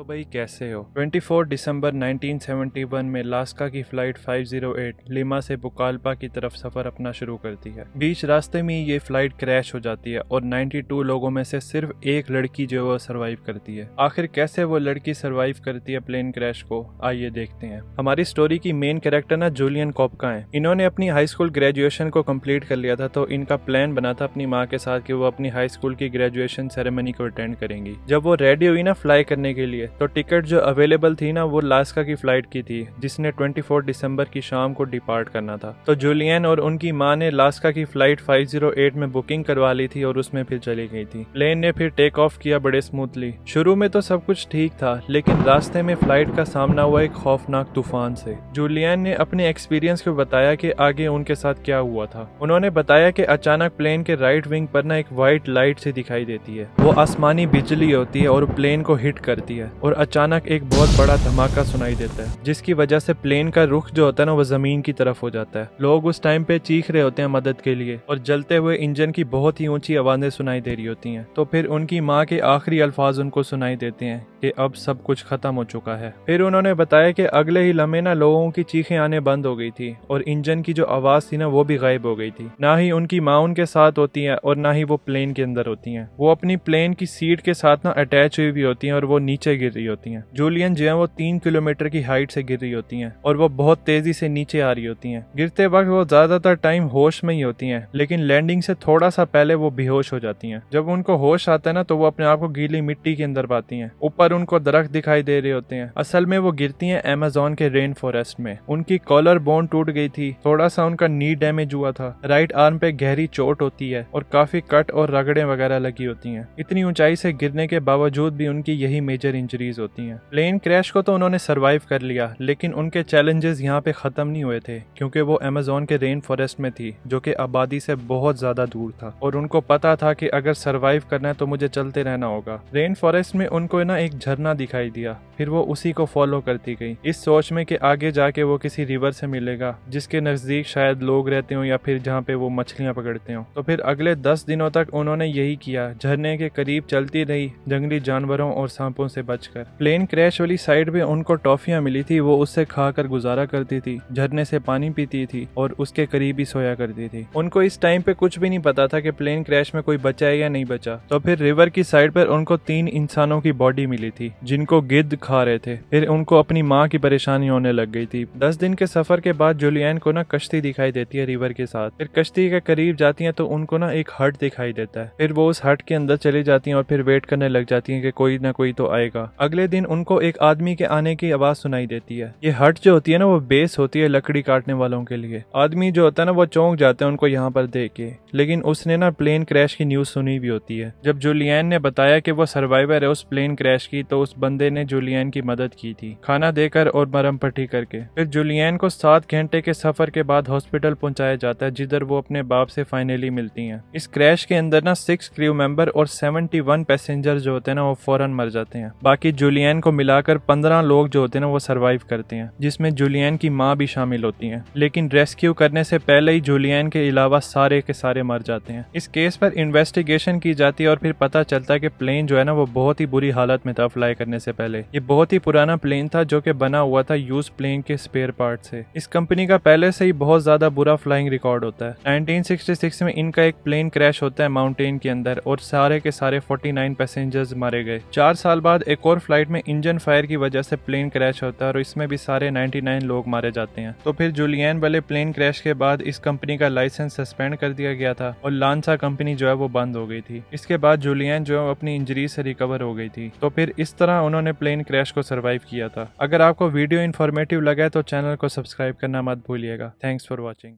तो भाई कैसे हो? 24 दिसंबर 1971 में लास्का की फ़्लाइट 508 लिमा से बुकालपा की तरफ़ सफ़र अपना शुरू करती है। बीच रास्ते में ये फ़्लाइट क्रैश हो जाती है और 92 लोगों में से सिर्फ़ एक लड़की जो वो सरवाइव करती है। आखिर कैसे वो लड़की सरवाइव करती है प्लेन क्रैश को? आइए देखते हैं। हमारी स्टोरी की मेन कैरेक्टर ना जूलियन कॉपका है। इन्होंने अपनी हाई स्कूल ग्रेजुएशन को कंप्लीट कर लिया था तो इनका प्लान बना था अपनी माँ के साथ कि वो अपनी हाई स्कूल की ग्रेजुएशन सेरेमनी को अटेंड करेंगी। जब वो रेडी हुई ना फ्लाई करने के लिए तो टिकट जो अवेलेबल थी ना, वो लास्का की फ़्लाइट की थी, जिसने 24 दिसंबर की शाम को डिपार्ट करना था। तो जूलियन और उनकी माँ ने लास्का की फ़्लाइट 508 में बुकिंग करवा ली थी और उसमें फिर चली गई थी। प्लेन ने फिर टेक ऑफ़ किया बड़े स्मूथली शुरू में तो सब कुछ ठीक था, लेकिन रास्ते में फ़्लाइट का सामना हुआ एक खौफनाक तूफ़ान से। जूलियन ने अपने एक्सपीरियंस को बताया कि आगे उनके साथ क्या हुआ था। उन्होंने बताया कि अचानक प्लेन के राइट विंग पर ना एक व्हाइट लाइट से दिखाई देती है। वो आसमानी बिजली होती है और प्लेन को हिट करती है। और अचानक एक बहुत बड़ा धमाका सुनाई देता है, जिसकी वजह से प्लेन का रुख जो होता है ना, वो ज़मीन की तरफ़ हो जाता है। लोग उस टाइम पे चीख रहे होते हैं मदद के लिए, और जलते हुए इंजन की बहुत ही ऊँची आवाज़ें सुनाई दे रही होती हैं। तो फिर उनकी माँ के आखिरी अल्फाज उनको सुनाई देते हैं कि अब सब कुछ खत्म हो चुका है। फिर उन्होंने बताया कि अगले ही लम्हे ना लोगों की चीखें आने बंद हो गई थी, और इंजन की जो आवाज़ थी ना, वो भी गायब हो गई थी। ना ही उनकी माँ उनके साथ होती है, और ना ही वो प्लेन के अंदर होती है। वो अपनी प्लेन की सीट के साथ ना अटैच हुई भी होती है, और वो नीचे गिर रही होती हैं। जूलियन जो है, वो तीन किलोमीटर की हाइट से गिर रही होती हैं और वो बहुत तेज़ी से नीचे आ रही होती हैं। गिरते वक्त वो ज़्यादातर टाइम होश में ही होती हैं, लेकिन लैंडिंग से थोड़ा सा पहले वो बेहोश हो जाती हैं। जब उनको होश आता है ना तो वो अपने आप को गीली मिट्टी के अंदर पाती हैं। ऊपर उनको दरख्त दिखाई दे रहे होते हैं। असल में वो गिरती हैं अमेजोन के रेन फॉरेस्ट में। उनकी कॉलर बोन टूट गई थी। थोड़ा सा उनका नी डैमेज हुआ था। राइट आर्म पे गहरी चोट होती है और काफ़ी कट और रगड़े वगैरह लगी होती हैं। इतनी ऊंचाई से गिरने के बावजूद भी उनकी यही मेजर इंजरीज होती हैं। प्लेन क्रैश को तो उन्होंने सरवाइव कर लिया, लेकिन उनके चैलेंजेस यहाँ पे खत्म नहीं हुए थे, क्योंकि वो अमेजोन के रेन फॉरेस्ट में थी, जो कि आबादी से बहुत ज़्यादा दूर था। और उनको पता था कि अगर सरवाइव करना है तो मुझे चलते रहना होगा। रेन फॉरेस्ट में उनको ना एक झरना दिखाई दिया, फिर वो उसी को फॉलो करती गई। इस सोच में कि आगे जाके वो किसी रिवर से मिलेगा, जिसके नज़दीक शायद लोग रहते हो या फिर जहाँ पे वो मछलियाँ पकड़ते हो। तो फिर अगले दस दिनों तक उन्होंने यही किया, झरने के करीब चलती रही जंगली जानवरों और सांपों से बचकर। प्लेन क्रैश वाली साइड में उनको टॉफियाँ मिली थी, वो उससे खाकर गुजारा करती थी, झरने से पानी पीती थी और उसके करीब ही सोया करती थी। उनको इस टाइम पे कुछ भी नहीं पता था कि प्लेन क्रैश में कोई बचा है या नहीं बचा। तो फिर रिवर की साइड पर उनको तीन इंसानों की बॉडी मिली थी, जिनको गिद्ध खा रहे थे। फिर उनको अपनी माँ की परेशानी होने लग गई थी। दस दिन के सफ़र के बाद जुलियन को ना कश्ती दिखाई देती है रिवर के साथ। फिर कश्ती के करीब जाती है तो उनको ना एक हट दिखाई देता है। फिर वो उस हट के अंदर चली जाती है और फिर वेट करने लग जाती है कि कोई ना कोई तो आएगा। अगले दिन उनको एक आदमी के आने की आवाज़ सुनाई देती है। ये हट जो होती है ना, वो बेस होती है लकड़ी काटने वालों के लिए। आदमी जो होता है ना, वो चौंक जाते हैं उनको यहाँ पर देख के। लेकिन उसने ना प्लेन क्रैश की न्यूज़ सुनी भी होती है। जब जूलियन ने बताया कि वो सर्वाइवर है उस प्लेन क्रैश की तो उस बंदे ने जूलियन की मदद की थी। खाना देकर और मरम पट्टी करके। फिर जूलियन को सात घंटे के सफ़र के बाद हॉस्पिटल पहुँचाया जाता है, जिधर वो अपने बाप से फाइनली मिलती हैं। इस क्रैश के अंदर ना सिक्स क्रू मेंबर और सेवेंटी वन पैसेंजर जो होते हैं ना, वो फ़ौरन मर जाते हैं। बाकी जूलियन को मिलाकर पंद्रह लोग जो होते हैं ना, वो सरवाइव करते हैं, जिसमें जूलियन की माँ भी शामिल होती है। लेकिन रेस्क्यू करने से पहले ही जूलियन के अलावा सारे के सारे मर जाते हैं। इस केस पर इन्वेस्टिगेशन की जाती है और फिर पता चलता है कि प्लेन जो है ना, वो बहुत ही बुरी हालत में था फ्लाई करने से पहले। ये बहुत ही पुराना प्लेन था जो कि बना हुआ था यूज़ प्लेन के स्पेयर पार्ट से। इस कंपनी का पहले से ही बहुत ज़्यादा बुरा फ्लाइंग रिकॉर्ड होता है। 1966 में इनका एक प्लेन क्रैश होता है माउंटेन के अंदर और सारे के सारे 49 पैसेंजर्स मारे गए। चार साल बाद एक और फ़्लाइट में इंजन फायर की वजह से प्लेन क्रैश होता है और इसमें भी सारे 99 लोग मारे जाते हैं। तो फिर जूलियन वाले प्लेन क्रैश के बाद इस कंपनी का लाइसेंस सस्पेंड कर दिया गया था और लांसा कंपनी जो है वो बंद हो गई थी। इसके बाद जूलियन जो है अपनी इंजरी से रिकवर हो गई थी। तो फिर इस तरह उन्होंने प्लेन क्रैश को सर्वाइव किया था। अगर आपको वीडियो इन्फॉर्मेटिव लगा है तो चैनल को सब्सक्राइब करना मत भूलिएगा। Thanks for watching.